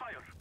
Fire!